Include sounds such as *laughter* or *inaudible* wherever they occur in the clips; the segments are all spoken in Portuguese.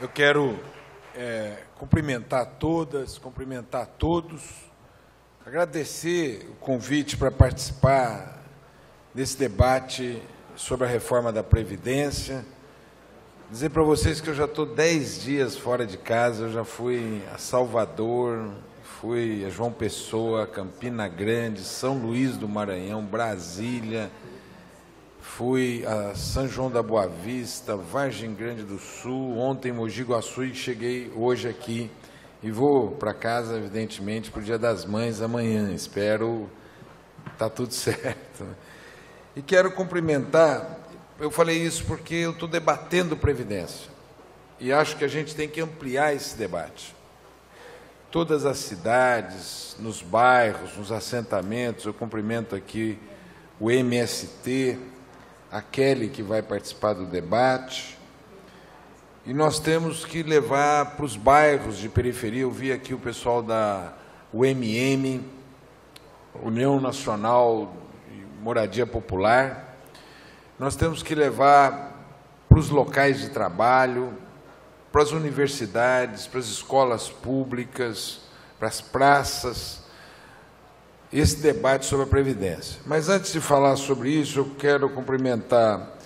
Eu quero é, cumprimentar todas, cumprimentar todos, agradecer o convite para participar desse debate sobre a reforma da Previdência. Dizer para vocês que eu já estou dez dias fora de casa, eu já fui a Salvador, fui a João Pessoa, Campina Grande, São Luís do Maranhão, Brasília, fui a São João da Boa Vista, Vargem Grande do Sul, ontem Mogi Guaçu e cheguei hoje aqui. E vou para casa, evidentemente, para o Dia das Mães amanhã. Espero tá tudo *laughs* certo. E quero cumprimentar, eu falei isso porque eu estou debatendo Previdência. E acho que a gente tem que ampliar esse debate. Todas as cidades, nos bairros, nos assentamentos, eu cumprimento aqui o MST, a Kelly, que vai participar do debate. E nós temos que levar para os bairros de periferia. Eu vi aqui o pessoal da UMM, União Nacional Moradia Popular. Nós temos que levar para os locais de trabalho, para as universidades, para as escolas públicas, para as praças, esse debate sobre a Previdência. Mas antes de falar sobre isso, eu quero cumprimentar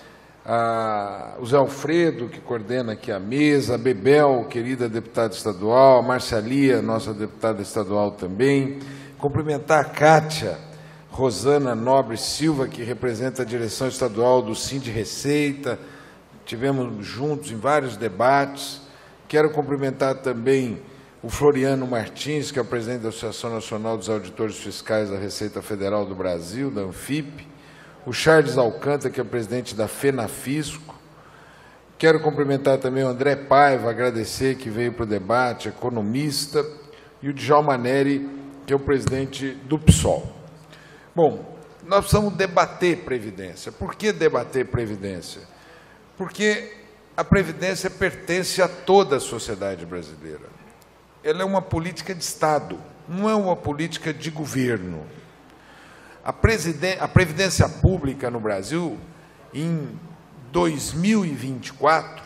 a, o Zé Alfredo, que coordena aqui a mesa, a Bebel, querida deputada estadual, a Marcialia, nossa deputada estadual também, cumprimentar a Kátia Rosana Nobre Silva, que representa a direção estadual do Sim de Receita, tivemos juntos em vários debates. Quero cumprimentar também o Floriano Martins, que é o presidente da Associação Nacional dos Auditores Fiscais da Receita Federal do Brasil, da Anfip, o Charles Alcântara, que é presidente da FENAFISCO. Quero cumprimentar também o André Paiva, agradecer que veio para o debate, economista, e o Djalma Neri, que é o presidente do PSOL. Bom, nós precisamos debater Previdência. Por que debater Previdência? Porque a Previdência pertence a toda a sociedade brasileira ela é uma política de Estado, não é uma política de governo. A, a Previdência Pública no Brasil, em 2024,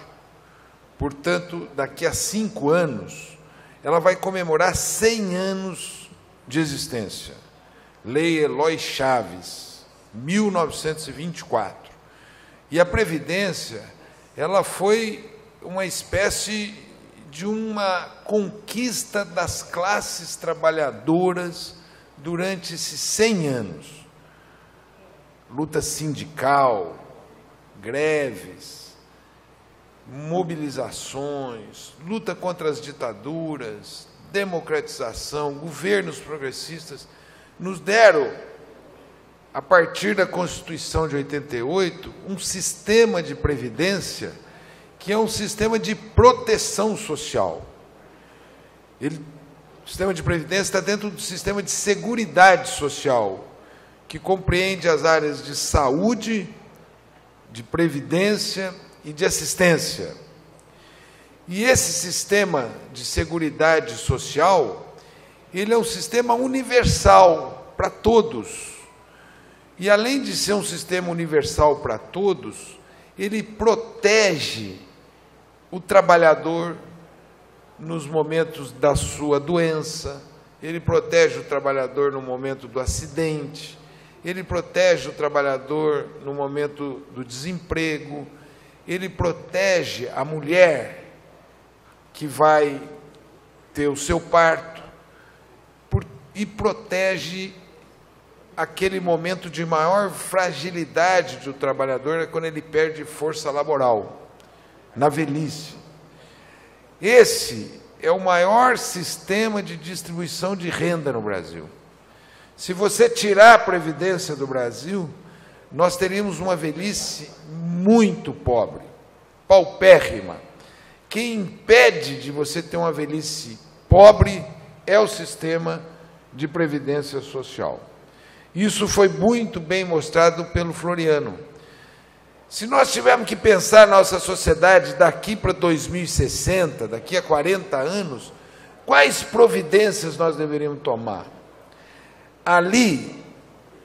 portanto, daqui a cinco anos, ela vai comemorar 100 anos de existência. Lei Eloy Chaves, 1924. E a Previdência, ela foi uma espécie de uma conquista das classes trabalhadoras durante esses 100 anos. Luta sindical, greves, mobilizações, luta contra as ditaduras, democratização, governos progressistas nos deram, a partir da Constituição de 88, um sistema de previdência que é um sistema de proteção social. Ele, o sistema de previdência está dentro do sistema de seguridade social, que compreende as áreas de saúde, de previdência e de assistência. E esse sistema de seguridade social, ele é um sistema universal para todos. E além de ser um sistema universal para todos, ele protege o trabalhador nos momentos da sua doença, ele protege o trabalhador no momento do acidente, ele protege o trabalhador no momento do desemprego, ele protege a mulher que vai ter o seu parto por, e protege aquele momento de maior fragilidade do trabalhador é quando ele perde força laboral na velhice. Esse é o maior sistema de distribuição de renda no Brasil. Se você tirar a previdência do Brasil, nós teríamos uma velhice muito pobre, paupérrima. Quem impede de você ter uma velhice pobre é o sistema de previdência social. Isso foi muito bem mostrado pelo Floriano. Se nós tivermos que pensar nossa sociedade daqui para 2060, daqui a 40 anos, quais providências nós deveríamos tomar? Ali,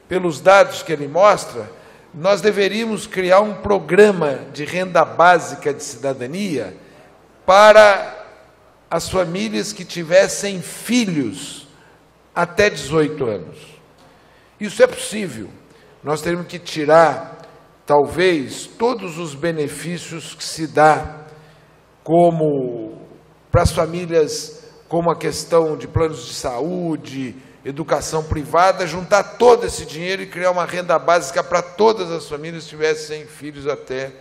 pelos dados que ele mostra, nós deveríamos criar um programa de renda básica de cidadania para as famílias que tivessem filhos até 18 anos. Isso é possível. Nós teremos que tirar, talvez, todos os benefícios que se dá como para as famílias, como a questão de planos de saúde, educação privada, juntar todo esse dinheiro e criar uma renda básica para todas as famílias que tivessem filhos até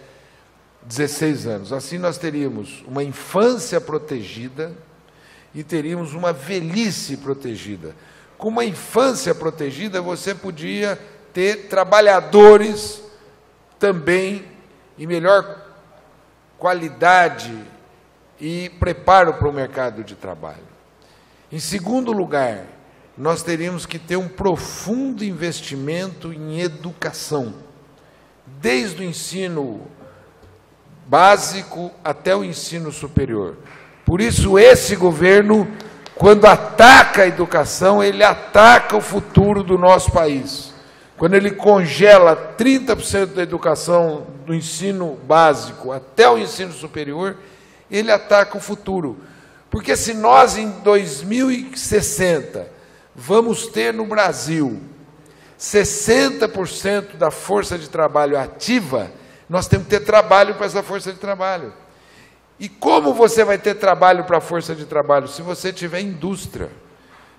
16 anos. Assim nós teríamos uma infância protegida e teríamos uma velhice protegida. Com uma infância protegida, você podia ter trabalhadores também em melhor qualidade e preparo para o mercado de trabalho. Em segundo lugar, nós teríamos que ter um profundo investimento em educação, desde o ensino básico até o ensino superior. Por isso, esse governo, quando ataca a educação, ele ataca o futuro do nosso país. Quando ele congela 30% da educação do ensino básico até o ensino superior, ele ataca o futuro. Porque se nós em 2060 vamos ter no Brasil 60% da força de trabalho ativa, nós temos que ter trabalho para essa força de trabalho. E como você vai ter trabalho para a força de trabalho? Se você tiver indústria,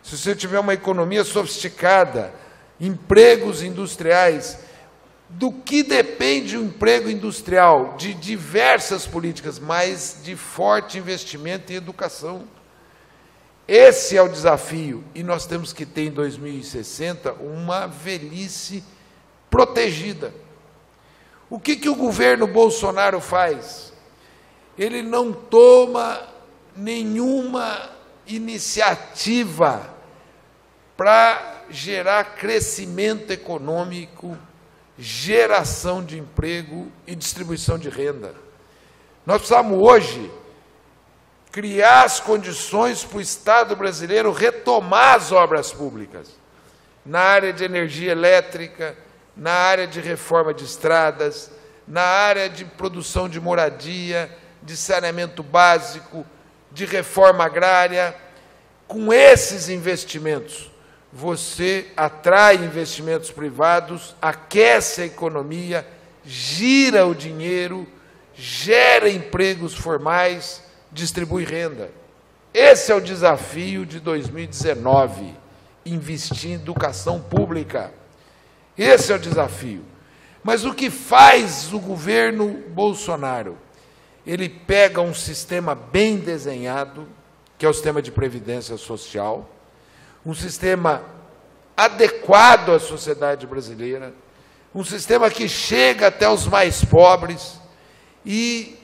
se você tiver uma economia sofisticada, empregos industriais. Do que depende o emprego industrial? De diversas políticas, mas de forte investimento em educação. Esse é o desafio, e nós temos que ter em 2060 uma velhice protegida. O que, que o governo Bolsonaro faz? Ele não toma nenhuma iniciativa para gerar crescimento econômico, geração de emprego e distribuição de renda. Nós precisamos hoje criar as condições para o Estado brasileiro retomar as obras públicas na área de energia elétrica, na área de reforma de estradas, na área de produção de moradia, de saneamento básico, de reforma agrária. Com esses investimentos, você atrai investimentos privados, aquece a economia, gira o dinheiro, gera empregos formais distribui renda. Esse é o desafio de 2019, investir em educação pública. Esse é o desafio. Mas o que faz o governo Bolsonaro? Ele pega um sistema bem desenhado, que é o sistema de previdência social, um sistema adequado à sociedade brasileira, um sistema que chega até os mais pobres e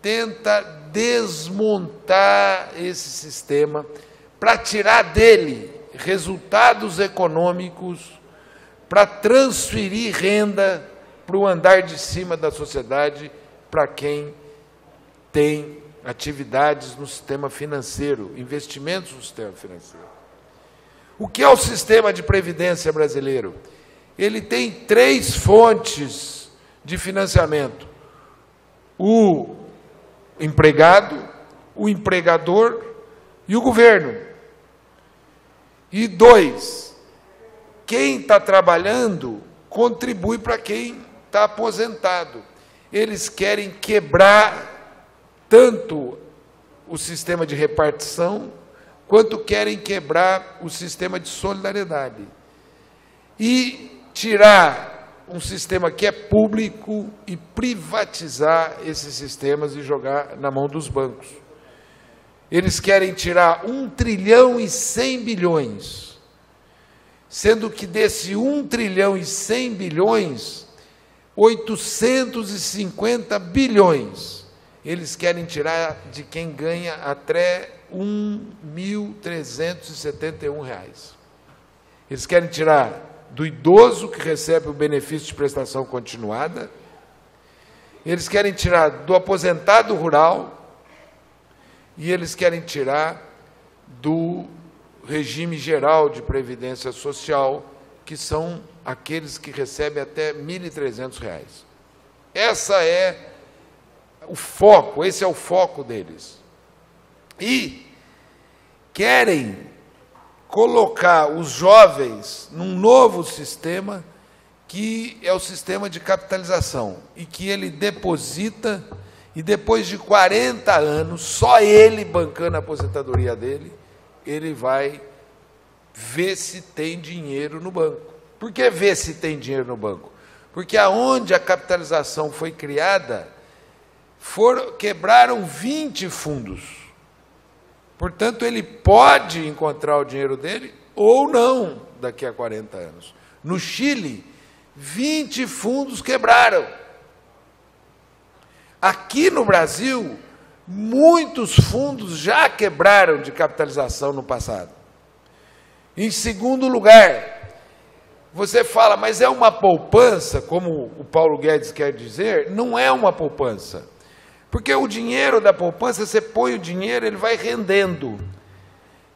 tenta desmontar esse sistema para tirar dele resultados econômicos, para transferir renda para o andar de cima da sociedade para quem tem atividades no sistema financeiro, investimentos no sistema financeiro. O que é o sistema de previdência brasileiro? Ele tem três fontes de financiamento: o empregado, o empregador e o governo. E dois, quem está trabalhando contribui para quem está aposentado. Eles querem quebrar tanto o sistema de repartição, quanto querem quebrar o sistema de solidariedade. E tirar um sistema que é público e privatizar esses sistemas e jogar na mão dos bancos. Eles querem tirar um trilhão e cem bilhões, sendo que desse um trilhão e cem bilhões, 850 bilhões eles querem tirar de quem ganha até 1.371. Reais. Eles querem tirar do idoso que recebe o benefício de prestação continuada, eles querem tirar do aposentado rural e eles querem tirar do regime geral de previdência social, que são aqueles que recebem até R$ 1.300. Essa é o foco, esse é o foco deles. E querem colocar os jovens num novo sistema que é o sistema de capitalização e que ele deposita e depois de 40 anos, só ele bancando a aposentadoria dele, ele vai ver se tem dinheiro no banco. Por que ver se tem dinheiro no banco? Porque aonde a capitalização foi criada, foram, quebraram 20 fundos. Portanto, ele pode encontrar o dinheiro dele ou não daqui a 40 anos. No Chile, 20 fundos quebraram. Aqui no Brasil, muitos fundos já quebraram de capitalização no passado. Em segundo lugar, você fala, mas é uma poupança, como o Paulo Guedes quer dizer? Não é uma poupança. Porque o dinheiro da poupança, você põe o dinheiro, ele vai rendendo.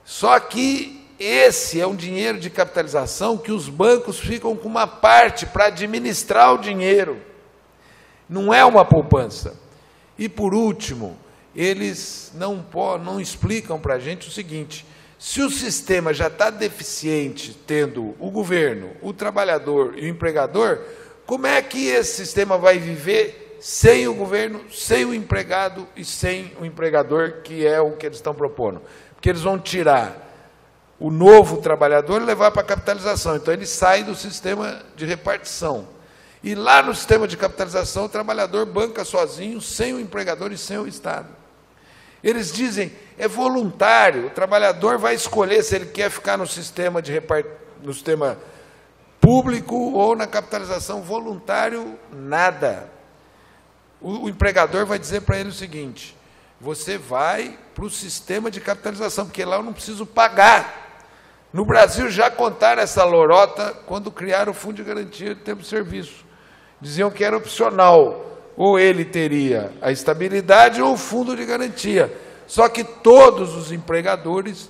Só que esse é um dinheiro de capitalização que os bancos ficam com uma parte para administrar o dinheiro não é uma poupança. E por último, eles não, não explicam para a gente o seguinte: se o sistema já está deficiente, tendo o governo, o trabalhador e o empregador, como é que esse sistema vai viver sem o governo, sem o empregado e sem o empregador, que é o que eles estão propondo? Porque eles vão tirar o novo trabalhador e levar para a capitalização. Então ele sai do sistema de repartição. E lá no sistema de capitalização, o trabalhador banca sozinho, sem o empregador e sem o Estado. Eles dizem, é voluntário, o trabalhador vai escolher se ele quer ficar no sistema de repart... no sistema público ou na capitalização voluntário, nada. O, o empregador vai dizer para ele o seguinte: você vai para o sistema de capitalização, porque lá eu não preciso pagar. No Brasil já contaram essa lorota quando criaram o Fundo de Garantia de Tempo de Serviço diziam que era opcional. Ou ele teria a estabilidade ou o fundo de garantia. Só que todos os empregadores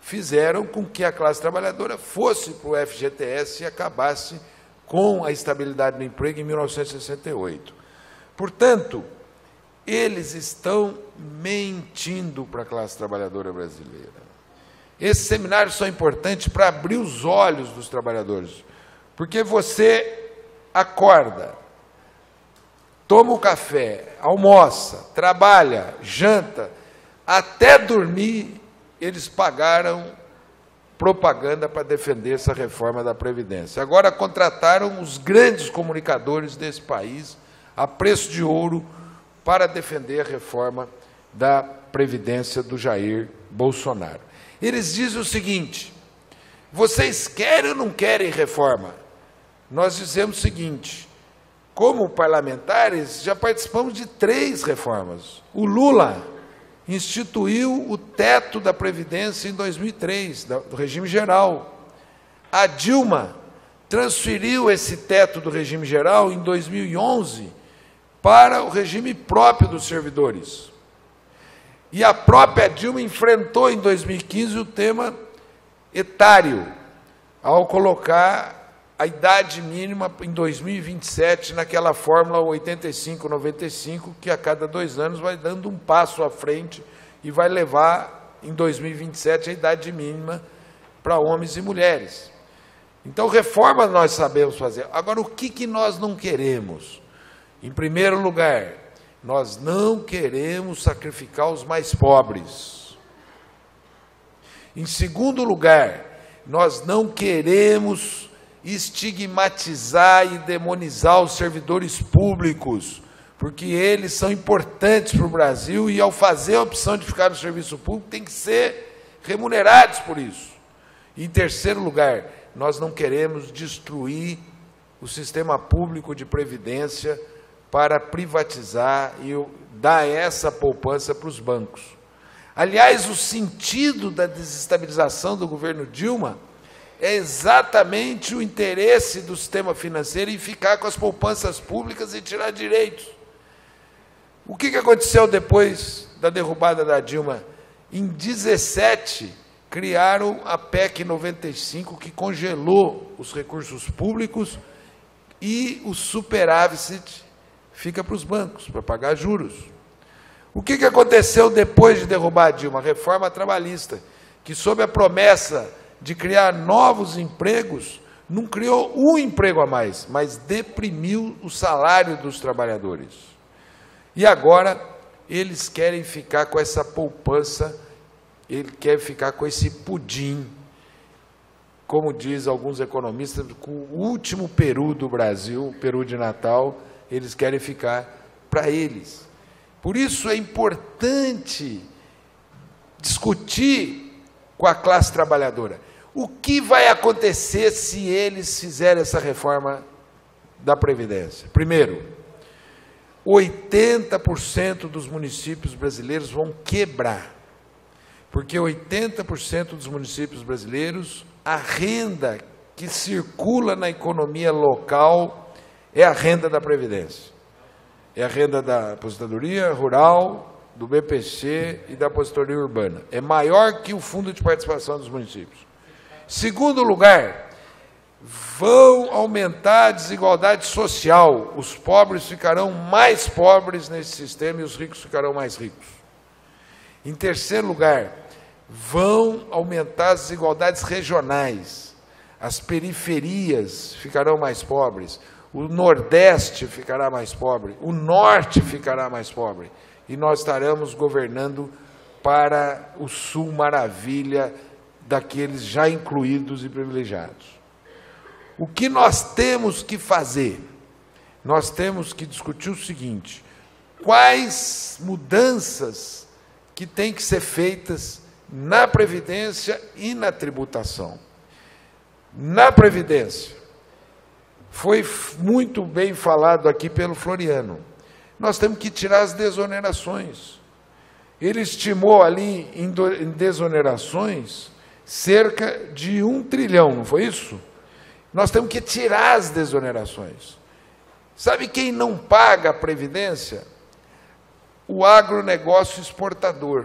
fizeram com que a classe trabalhadora fosse para o FGTS e acabasse com a estabilidade do emprego em 1968. Portanto, eles estão mentindo para a classe trabalhadora brasileira. Esses seminários são importantes para abrir os olhos dos trabalhadores, porque você acorda, toma o café, almoça, trabalha, janta, até dormir, eles pagaram propaganda para defender essa reforma da Previdência. Agora contrataram os grandes comunicadores desse país a preço de ouro para defender a reforma da Previdência do Jair Bolsonaro. Eles dizem o seguinte: vocês querem ou não querem reforma? nós dizemos o seguinte: como parlamentares, já participamos de três reformas. O Lula instituiu o teto da Previdência em 2003, do regime geral. A Dilma transferiu esse teto do regime geral em 2011 para o regime próprio dos servidores. E a própria Dilma enfrentou em 2015 o tema etário, ao colocar a idade mínima em 2027 naquela fórmula 85-95, que a cada dois anos vai dando um passo à frente e vai levar em 2027 a idade mínima para homens e mulheres. Então, reforma nós sabemos fazer. Agora, o que, que nós não queremos? Em primeiro lugar, nós não queremos sacrificar os mais pobres. Em segundo lugar, nós não queremos estigmatizar e demonizar os servidores públicos, porque eles são importantes para o Brasil e, ao fazer a opção de ficar no serviço público, tem que ser remunerados por isso. Em terceiro lugar, nós não queremos destruir o sistema público de previdência para privatizar e dar essa poupança para os bancos. Aliás, o sentido da desestabilização do governo Dilma é exatamente o interesse do sistema financeiro em ficar com as poupanças públicas e tirar direitos. O que, aconteceu depois da derrubada da Dilma? Em 17, criaram a PEC 95, que congelou os recursos públicos e o superávit fica para os bancos, para pagar juros. O que, que aconteceu depois de derrubar a Dilma? Reforma trabalhista, que sob a promessa de criar novos empregos, não criou um emprego a mais, mas deprimiu o salário dos trabalhadores. E agora eles querem ficar com essa poupança, ele quer ficar com esse pudim, como diz alguns economistas, com o último peru do Brasil, o peru de Natal, eles querem ficar para eles. Por isso é importante discutir com a classe trabalhadora. O que vai acontecer se eles fizerem essa reforma da Previdência? Primeiro, 80% dos municípios brasileiros vão quebrar. Porque 80% dos municípios brasileiros, a renda que circula na economia local é a renda da Previdência. É a renda da aposentadoria rural, do BPC e da aposentadoria urbana. É maior que o fundo de participação dos municípios. Segundo lugar, vão aumentar a desigualdade social. Os pobres ficarão mais pobres nesse sistema e os ricos ficarão mais ricos. Em terceiro lugar, vão aumentar as desigualdades regionais. As periferias ficarão mais pobres. O Nordeste ficará mais pobre. O Norte ficará mais pobre. E nós estaremos governando para o Sul Maravilha daqueles já incluídos e privilegiados. O que nós temos que fazer? Nós temos que discutir o seguinte: quais mudanças que têm que ser feitas na previdência e na tributação. Na previdência, foi muito bem falado aqui pelo Floriano. Nós temos que tirar as desonerações. Ele estimou ali em desonerações cerca de um trilhão, não foi isso? Nós temos que tirar as desonerações. Sabe quem não paga a previdência? O agronegócio exportador.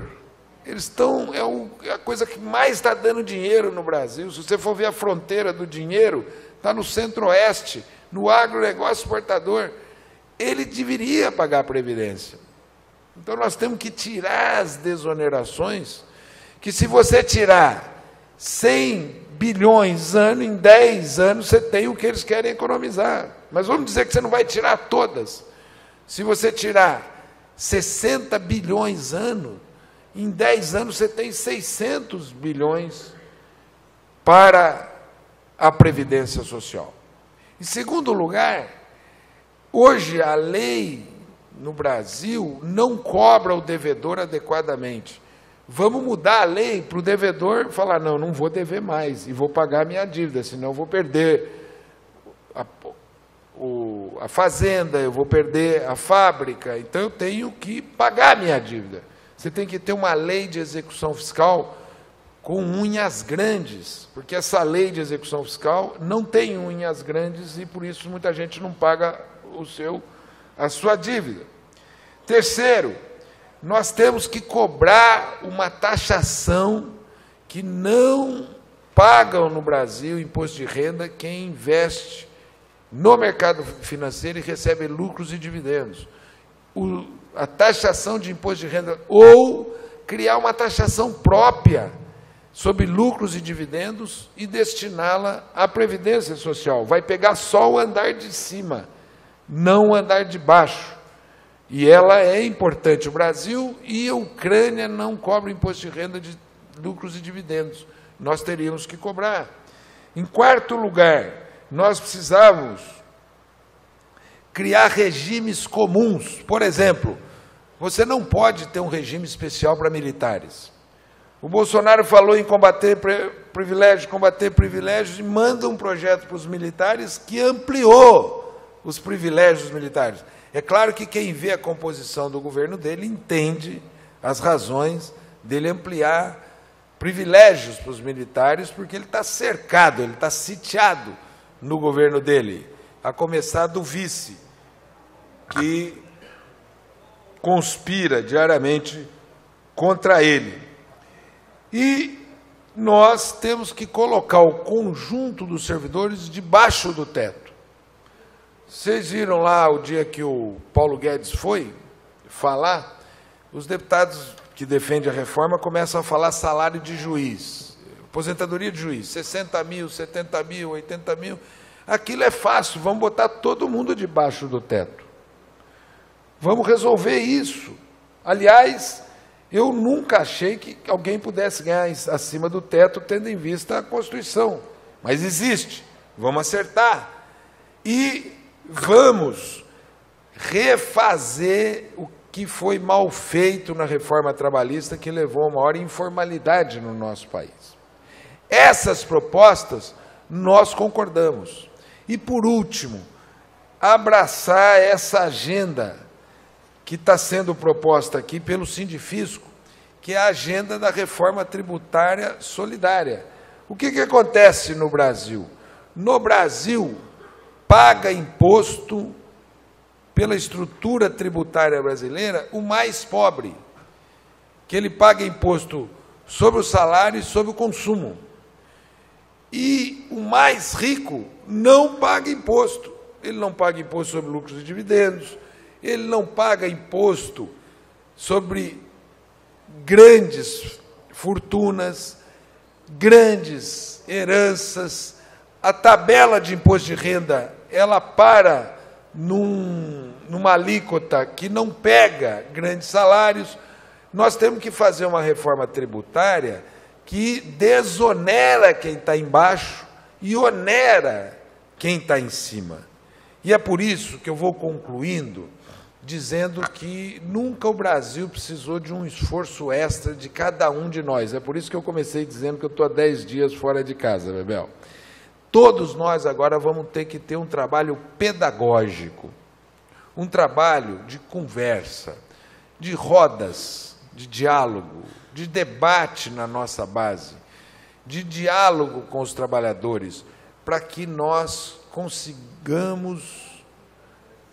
Eles estão, é, o, é a coisa que mais está dando dinheiro no Brasil. Se você for ver a fronteira do dinheiro, está no centro-oeste, no agronegócio exportador. Ele deveria pagar previdência. Então nós temos que tirar as desonerações, que se você tirar 100 bilhões ano, em 10 anos você tem o que eles querem economizar. Mas vamos dizer que você não vai tirar todas. Se você tirar 60 bilhões ano, em 10 anos você tem 600 bilhões para a previdência social. Em segundo lugar, hoje a lei no Brasil não cobra o devedor adequadamente. Vamos mudar a lei para o devedor falar: não, não vou dever mais e vou pagar a minha dívida, senão eu vou perder a, o, a fazenda, eu vou perder a fábrica, então eu tenho que pagar a minha dívida. Você tem que ter uma lei de execução fiscal com unhas grandes, porque essa lei de execução fiscal não tem unhas grandes e por isso muita gente não paga o seu, a sua dívida. Terceiro, nós temos que cobrar uma taxação que não pagam no Brasil imposto de renda quem investe no mercado financeiro e recebe lucros e dividendos. O, a taxação de imposto de renda ou criar uma taxação própria sobre lucros e dividendos e destiná-la à previdência social. Vai pegar só o andar de cima, não o andar de baixo. E ela é importante. O Brasil e a Ucrânia não cobram imposto de renda de lucros e dividendos. Nós teríamos que cobrar. Em quarto lugar, nós precisamos criar regimes comuns. Por exemplo, você não pode ter um regime especial para militares. O Bolsonaro falou em combater privilégios, combater privilégios, e manda um projeto para os militares que ampliou os privilégios militares. É claro que quem vê a composição do governo dele entende as razões dele ampliar privilégios para os militares, porque ele está cercado, ele está sitiado no governo dele, a começar do vice, que conspira diariamente contra ele. E nós temos que colocar o conjunto dos servidores debaixo do teto. Vocês viram lá o dia que o Paulo Guedes foi falar? os deputados que defendem a reforma começam a falar salário de juiz, aposentadoria de juiz, 60 mil, 70 mil, 80 mil. Aquilo é fácil, vamos botar todo mundo debaixo do teto. Vamos resolver isso. Aliás, eu nunca achei que alguém pudesse ganhar acima do teto, tendo em vista a Constituição. Mas existe. Vamos acertar. E vamos refazer o que foi mal feito na reforma trabalhista que levou a maior informalidade no nosso país. Essas propostas nós concordamos. E por último, abraçar essa agenda que está sendo proposta aqui pelo Sindifisco, que é a agenda da reforma tributária solidária. O que, que acontece no Brasil? No Brasil, paga imposto pela estrutura tributária brasileira, o mais pobre, que ele paga imposto sobre o salário e sobre o consumo. E o mais rico não paga imposto. Ele não paga imposto sobre lucros e dividendos, ele não paga imposto sobre grandes fortunas, grandes heranças. A tabela de imposto de renda, ela para num, numa alíquota que não pega grandes salários, nós temos que fazer uma reforma tributária que desonera quem está embaixo e onera quem está em cima. E é por isso que eu vou concluindo dizendo que nunca o Brasil precisou de um esforço extra de cada um de nós. É por isso que eu comecei dizendo que eu estou há 10 dias fora de casa, Bebel. Todos nós agora vamos ter que ter um trabalho pedagógico, um trabalho de conversa, de rodas, de diálogo, de debate na nossa base, de diálogo com os trabalhadores, para que nós consigamos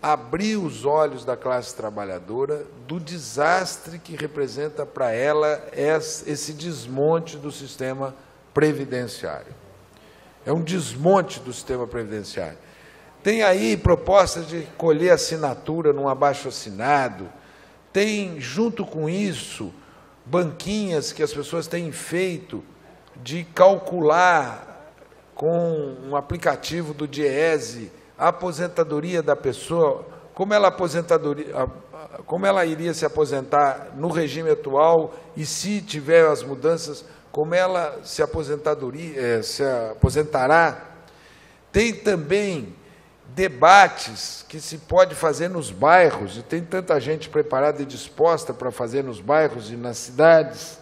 abrir os olhos da classe trabalhadora do desastre que representa para ela esse desmonte do sistema previdenciário. É um desmonte do sistema previdenciário. Tem aí propostas de colher assinatura num abaixo assinado. Tem, junto com isso, banquinhas que as pessoas têm feito de calcular com um aplicativo do DIESE a aposentadoria da pessoa, como ela, aposentadoria, como ela iria se aposentar no regime atual e se tiver as mudanças, como ela se, aposentadoria, eh, se aposentará. Tem também debates que se pode fazer nos bairros, e tem tanta gente preparada e disposta para fazer nos bairros e nas cidades.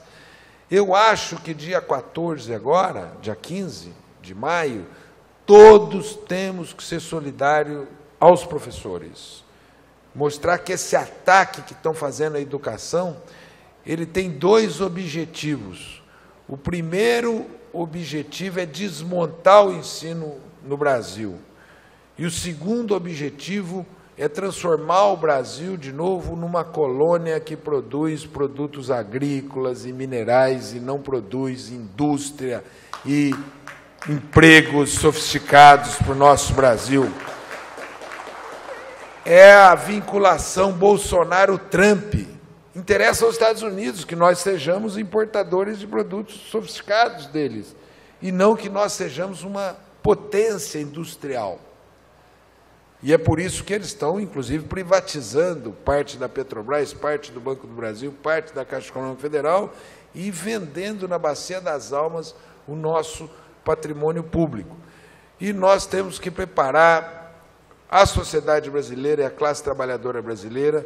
Eu acho que dia 14 agora, dia 15 de maio, todos temos que ser solidários aos professores. Mostrar que esse ataque que estão fazendo à educação, ele tem dois objetivos. O primeiro objetivo é desmontar o ensino no Brasil. E o segundo objetivo é transformar o Brasil de novo numa colônia que produz produtos agrícolas e minerais e não produz indústria e empregos sofisticados para o nosso Brasil. É a vinculação Bolsonaro-Trump Interessa aos Estados Unidos que nós sejamos importadores de produtos sofisticados deles e não que nós sejamos uma potência industrial. E é por isso que eles estão, inclusive, privatizando parte da Petrobras, parte do Banco do Brasil, parte da Caixa Econômica Federal e vendendo na bacia das almas o nosso patrimônio público. E nós temos que preparar a sociedade brasileira e a classe trabalhadora brasileira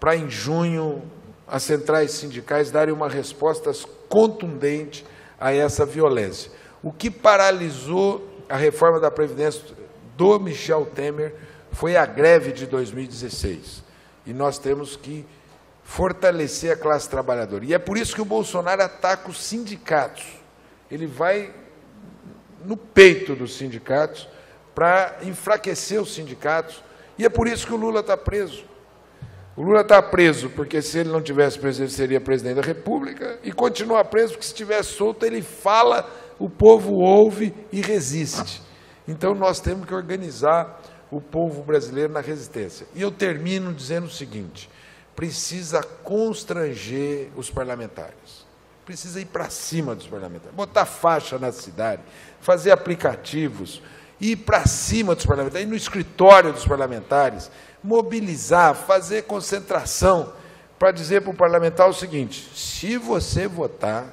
para, em junho, as centrais sindicais darem uma resposta contundente a essa violência. O que paralisou a reforma da Previdência do Michel Temer foi a greve de 2016. E nós temos que fortalecer a classe trabalhadora. E é por isso que o Bolsonaro ataca os sindicatos. Ele vai no peito dos sindicatos para enfraquecer os sindicatos. E é por isso que o Lula está preso. O Lula está preso porque se ele não tivesse preso, ele seria presidente da República, e continua preso porque se estivesse solto, ele fala, o povo ouve e resiste. Então nós temos que organizar o povo brasileiro na resistência. E eu termino dizendo o seguinte: precisa constranger os parlamentares. Precisa ir para cima dos parlamentares, botar faixa na cidade, fazer aplicativos, ir para cima dos parlamentares, ir no escritório dos parlamentares, mobilizar, fazer concentração, para dizer para o parlamentar o seguinte: se você votar,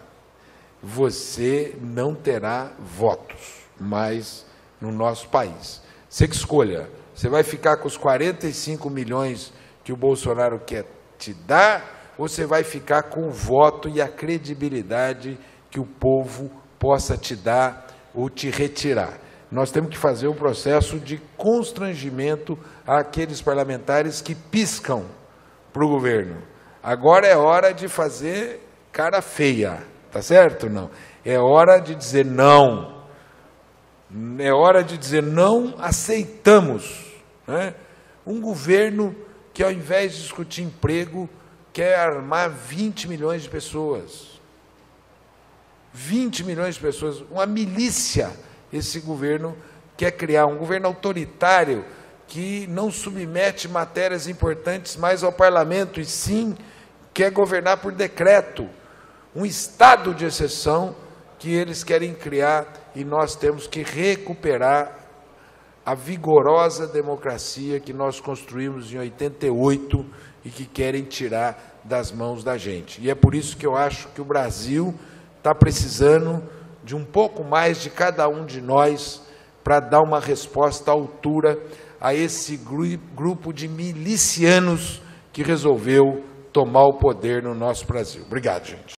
você não terá votos mais no nosso país. Você que escolha, você vai ficar com os 45 milhões que o Bolsonaro quer te dar, você vai ficar com o voto e a credibilidade que o povo possa te dar ou te retirar. Nós temos que fazer um processo de constrangimento àqueles parlamentares que piscam para o governo. Agora é hora de fazer cara feia, tá certo? Não. É hora de dizer não. É hora de dizer não aceitamos. Né? Um governo que, ao invés de discutir emprego, quer armar 20 milhões de pessoas. 20 milhões de pessoas, uma milícia esse governo quer criar, um governo autoritário que não submete matérias importantes mais ao parlamento, e sim quer governar por decreto, um estado de exceção que eles querem criar e nós temos que recuperar a vigorosa democracia que nós construímos em 88 e que querem tirar das mãos da gente. E é por isso que eu acho que o Brasil está precisando de um pouco mais de cada um de nós para dar uma resposta à altura a esse grupo de milicianos que resolveu tomar o poder no nosso Brasil. Obrigado, gente.